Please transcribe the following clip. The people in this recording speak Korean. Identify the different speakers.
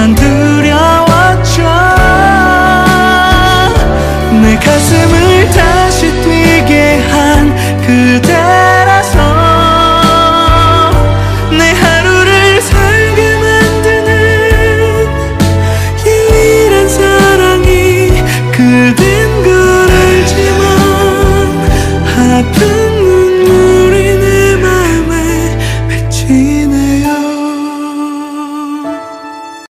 Speaker 1: 난 두려워져. 내 가슴을 다시 뛰게 한 그대라서. 내 하루를 살게 만드는 유일한 사랑이 그댄 걸 알지만 아픈